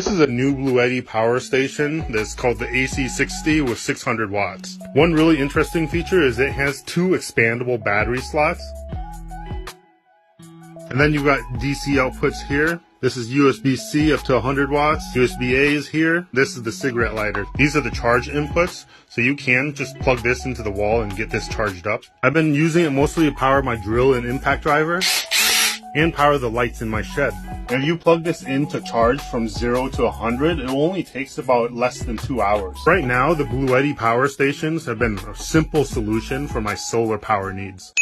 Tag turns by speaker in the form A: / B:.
A: This is a new Bluetti power station that's called the AC60 with 600 watts. One really interesting feature is it has two expandable battery slots. And then you've got DC outputs here. This is USB-C up to 100 watts. USB-A is here. This is the cigarette lighter. These are the charge inputs. So you can just plug this into the wall and get this charged up. I've been using it mostly to power my drill and impact driver and power the lights in my shed. If you plug this in to charge from 0 to 100, it only takes about less than 2 hours. Right now, the Blue Bluetti power stations have been a simple solution for my solar power needs.